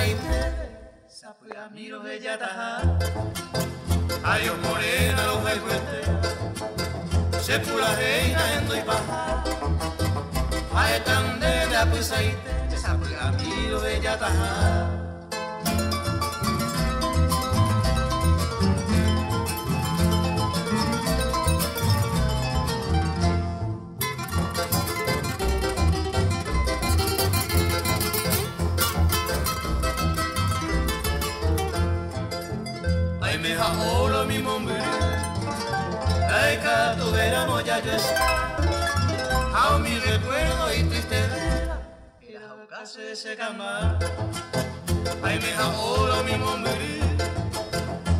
Haetandena pues ahí te, sapura miro bella taja. Ayo morena henando y paja. Haetandena pues ahí te, sapura miro bella taja. A mi recuerdo y tristeza Y la boca se seca más. Ay me ahora mi mombre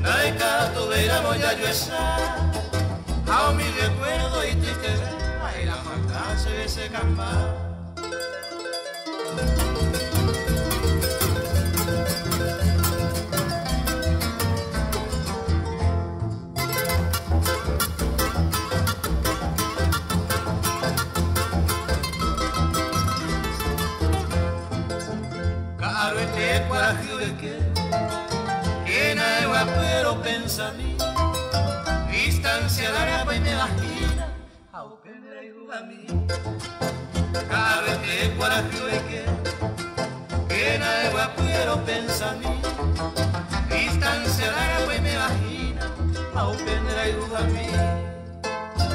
Laika tu verano ya yo está A mi recuerdo y tristeza Y la boca se seca más pero pensa mí distancia la pues me imagina aunque me la a mí. Cada vez que coraje que que nada pero pensa mí distancia la pues me imagina aunque me la a mí.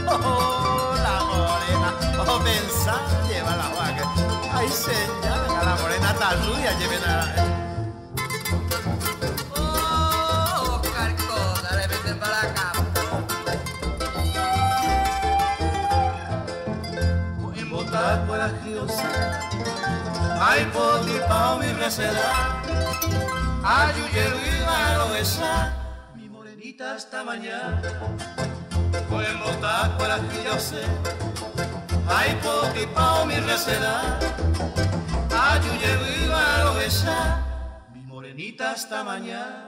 Oh la morena. Oh pensa lleva la vaca. Ay señala la morena está rubia lleven a Ay, por ti, pao, mi receda Ayuye, viva, lo esa. Mi morenita hasta mañana. Pues botar corajosa Ay, por ti, pao, mi receda Ayuye, viva, lo esa. Mi morenita hasta mañana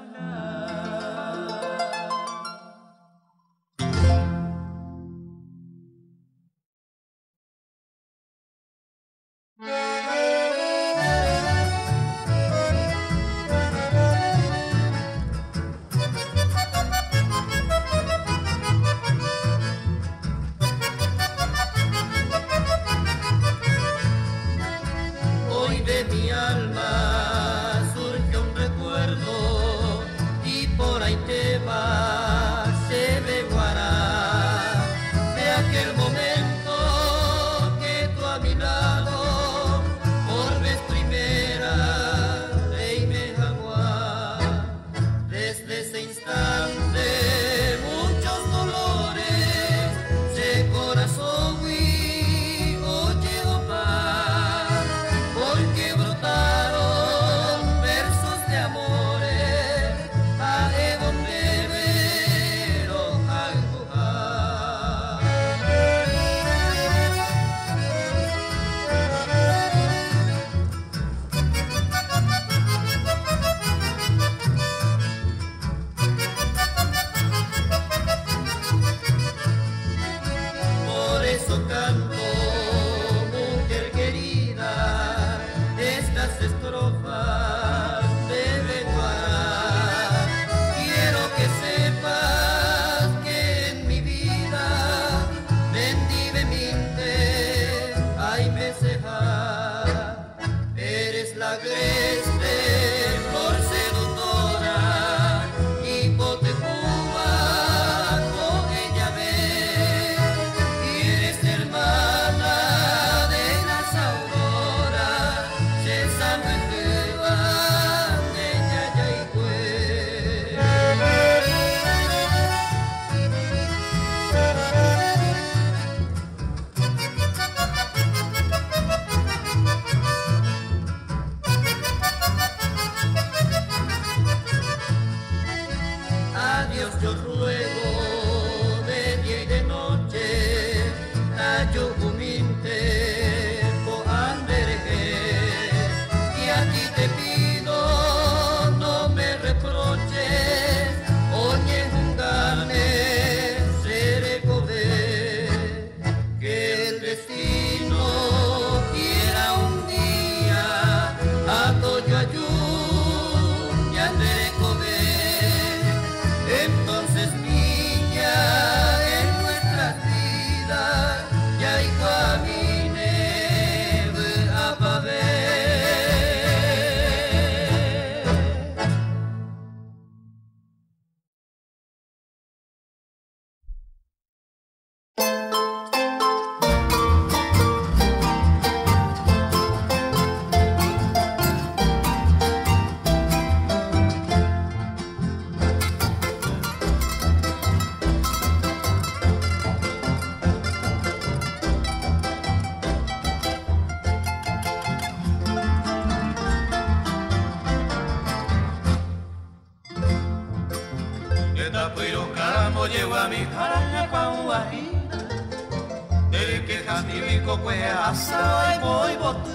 jatibico pues asado y voy botu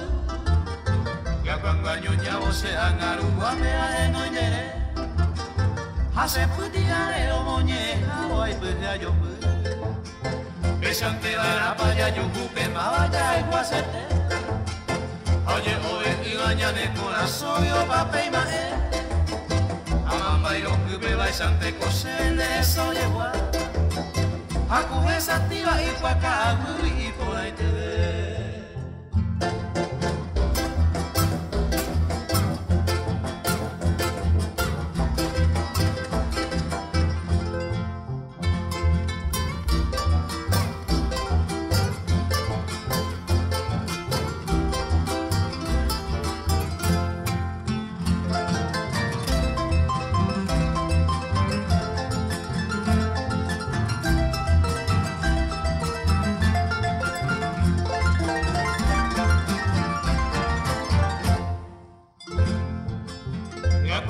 Ya cuando añoña se han aruguame a eno y nere Hace putiare o moñeja o hay pues ya yo pues Besante la pa' ya yo cupe ma vaya y guasete Oye, oye, y gañane corazón I wis ati wae pakawi pola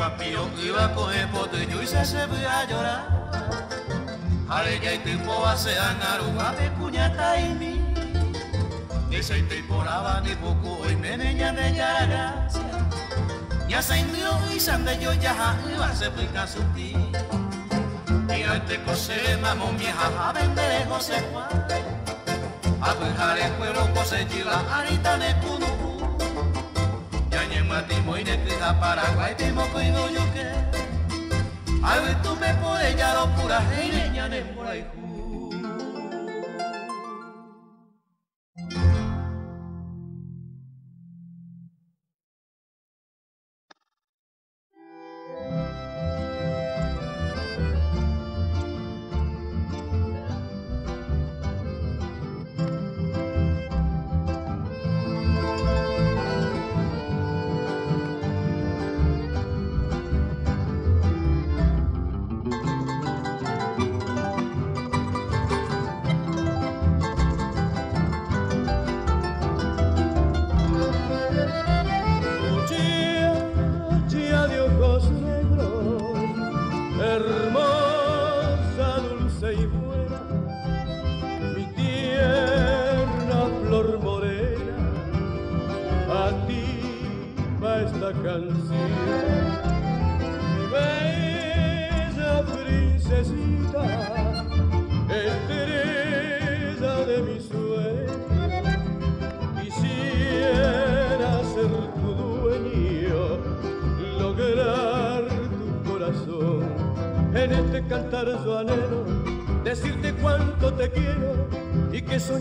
sante kosene so yewa Aku esativa i pakagu i polaite se voy a llorar. Ale ya tipo hace anaruga de puñata y mi. Dice y temporada ni poco hoy me neña de gracia. Ya se indio y de yo ya iba se pica su ti Y hoy te cose mamón vieja a vender José Juan. A dejar el pueblo cose chila arita Ya ñema timo y ne Paraguay timo cuido yo que Ay, tú me pones ya lo pura y niña por ahí.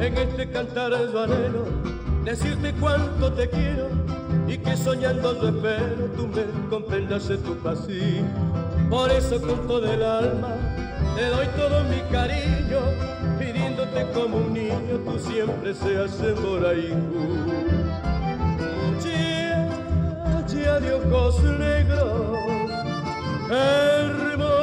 En este cantar es anhelo decirte cuánto te quiero y que soñando lo espero tú me comprendas en tu pasión. Por eso con todo el alma te doy todo mi cariño, pidiéndote como un niño tú siempre seas. Ya, de ojos negros, hermosa,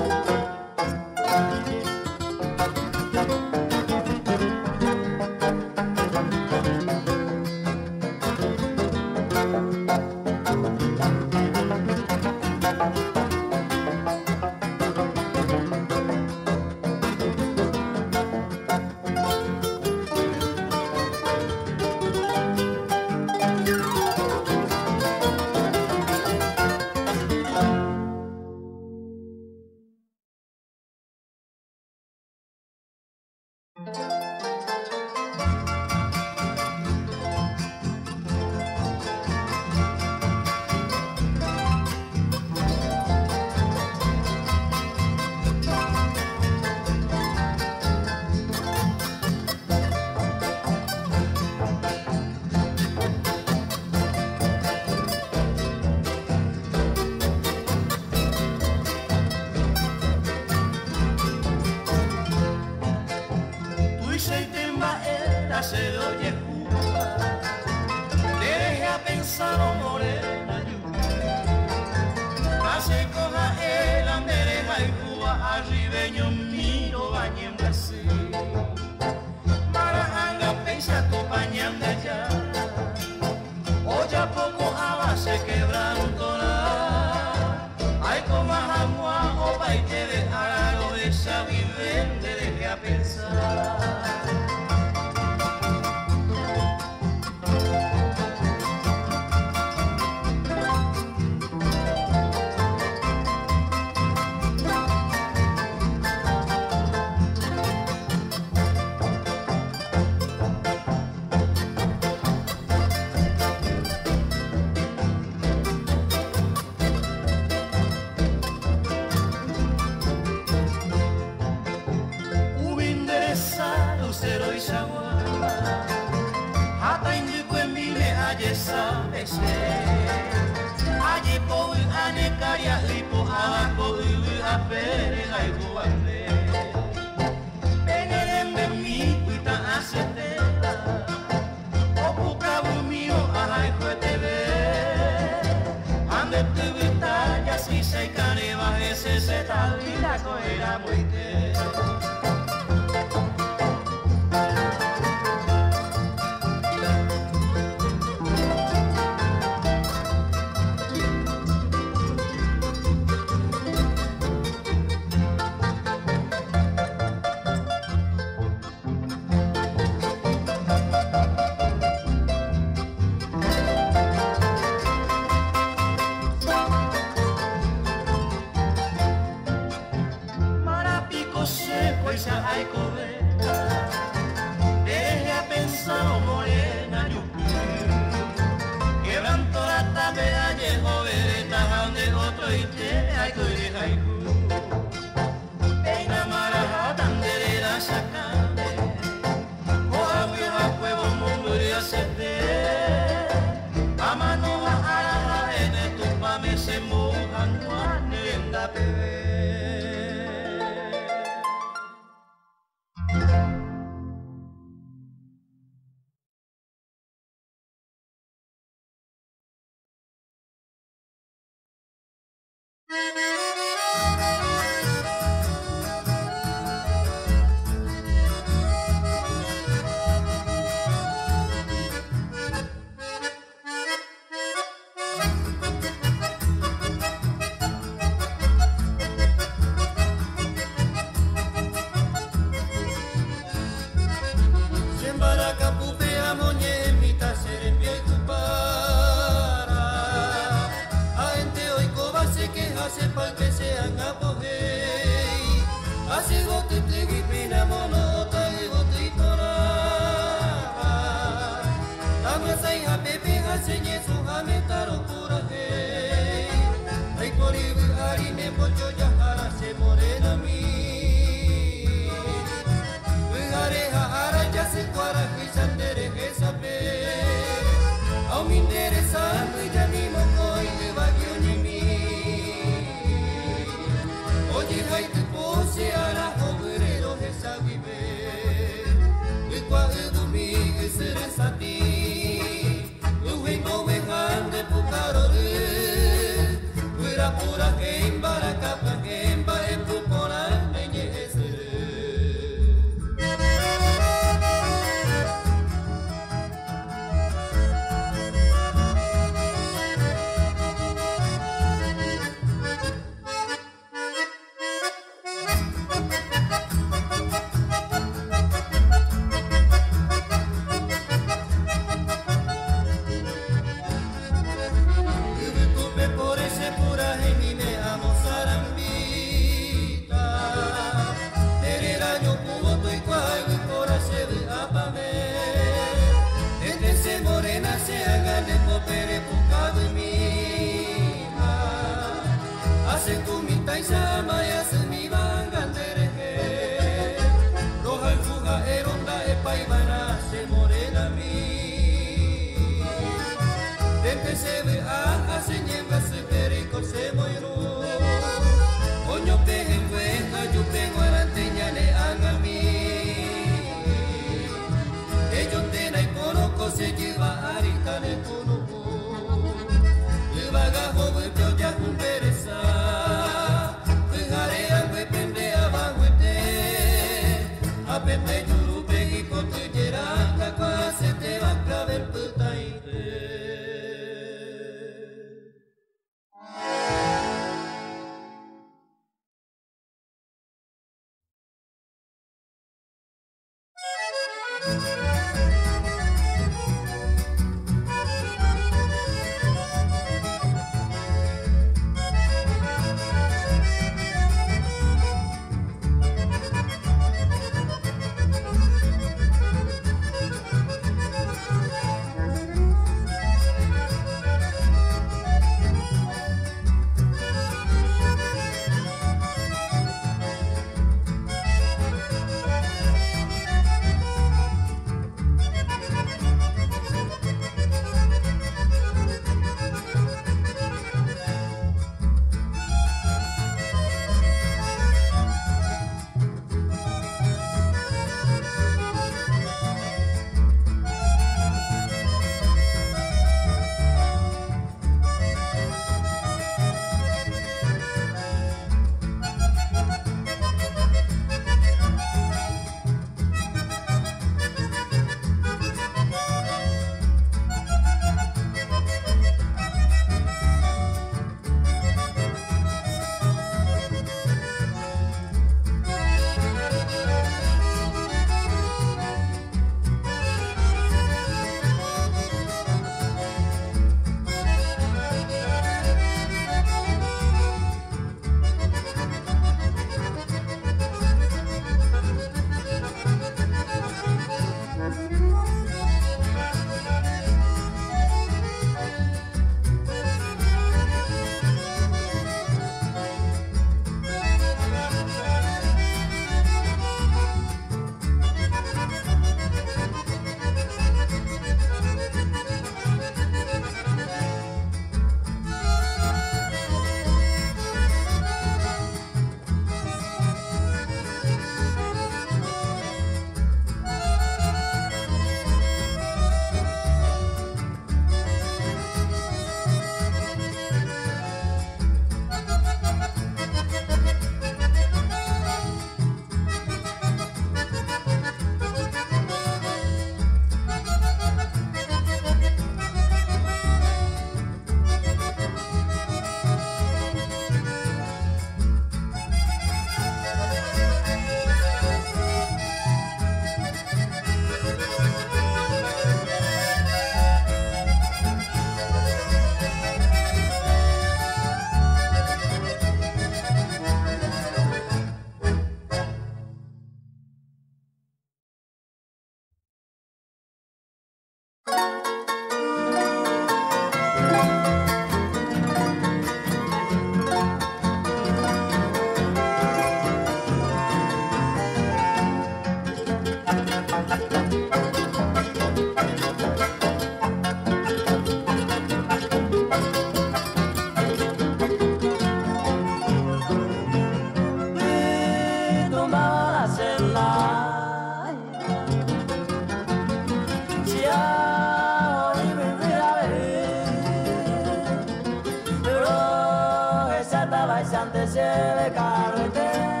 bicicleta baixando de carretera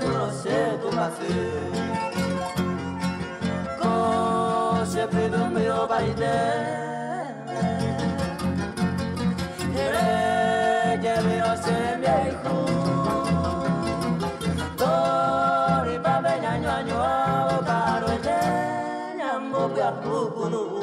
yo no sé cómo hacer como siempre no bailé. Que vino se viejo Tori pa beñaño año a caro e teña pia pe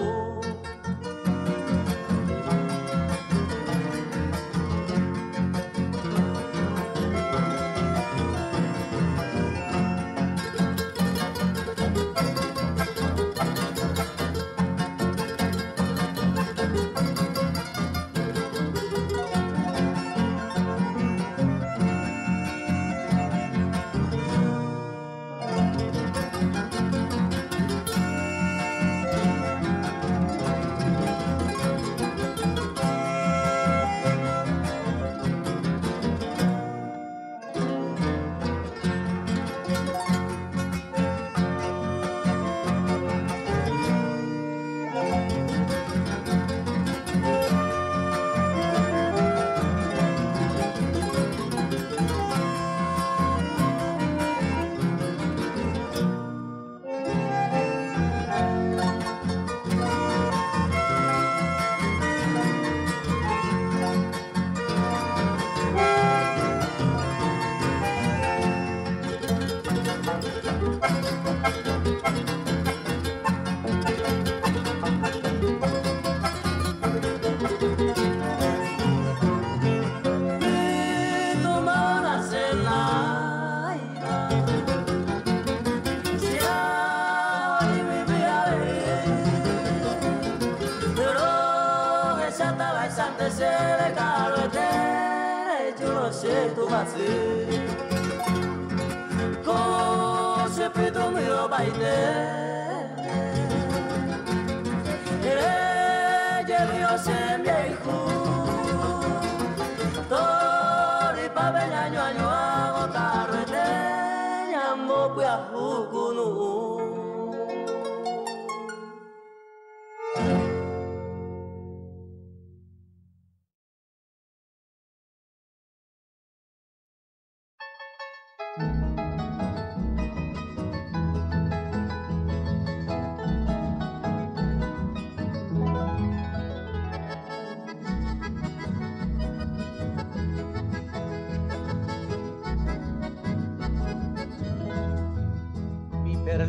love.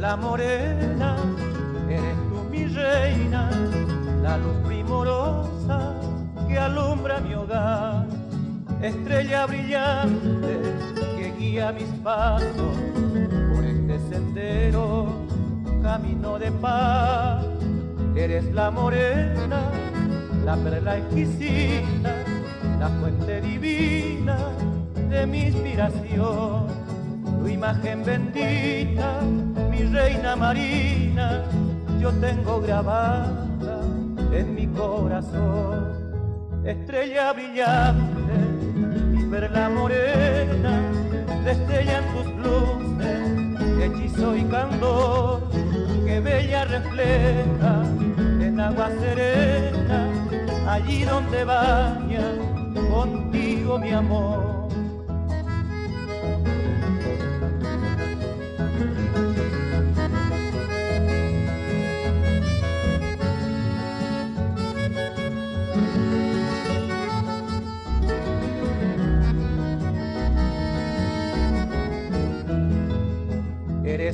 La morena, eres tú mi reina, la luz primorosa que alumbra mi hogar, estrella brillante que guía mis pasos por este sendero, camino de paz. Eres la morena, la perla exquisita, la fuente divina de mi inspiración, tu imagen bendita mi reina marina, yo tengo grabada en mi corazón, estrella brillante, mi perla morena, destellan tus luces, hechizo y candor, que bella refleja en agua serena, allí donde baña contigo mi amor.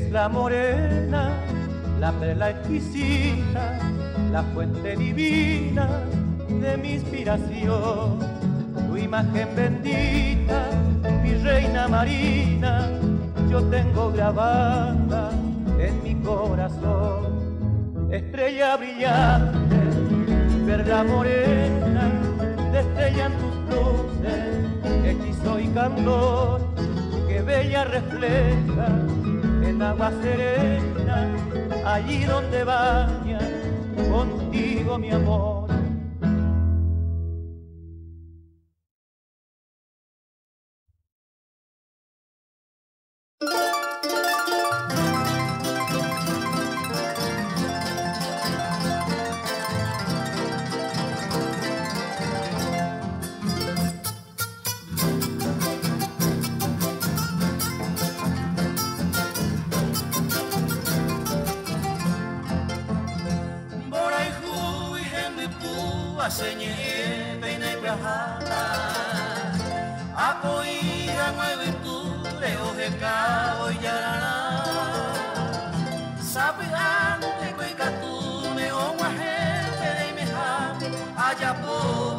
La morena, la perla exquisita, la fuente divina de mi inspiración. Tu imagen bendita, mi reina marina, yo tengo grabada en mi corazón. Estrella brillante, perla morena, destellan tus luces, hechizo y candor, que bella refleja en agua serena, allí donde vaya contigo mi amor.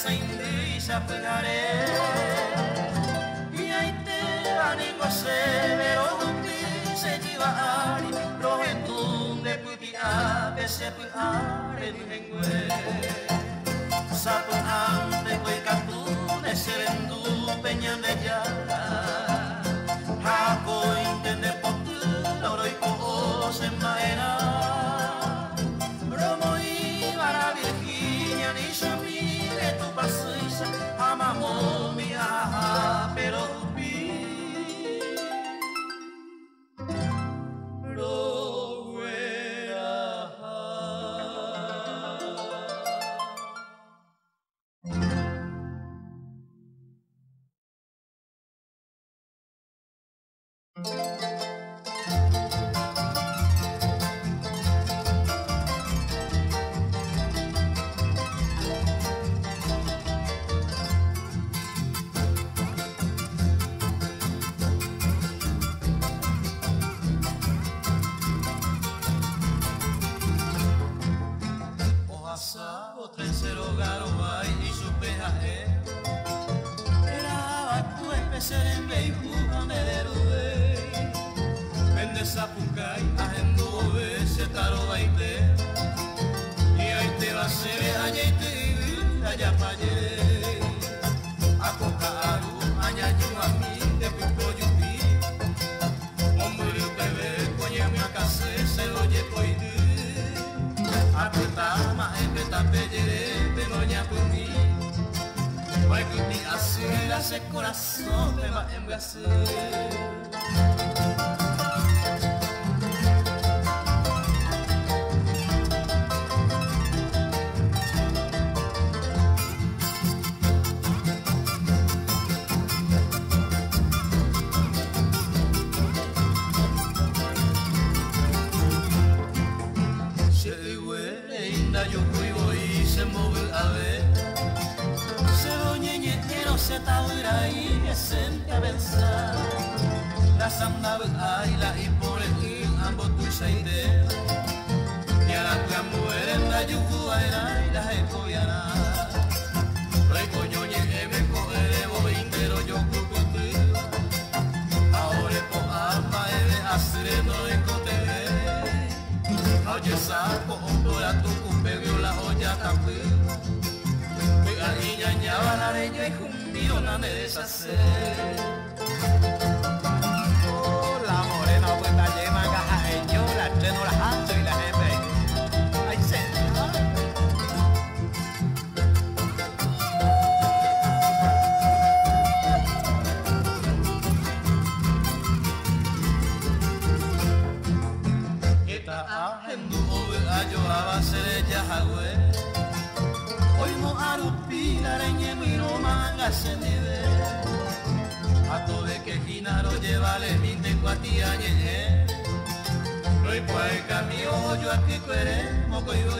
casa indígena penaré y ahí te anigo a sebe o dupi se llevar rohentum de putina pese puare tu hengue sapu ante coi pues, catune serendu peñan de ya. Ese ese virus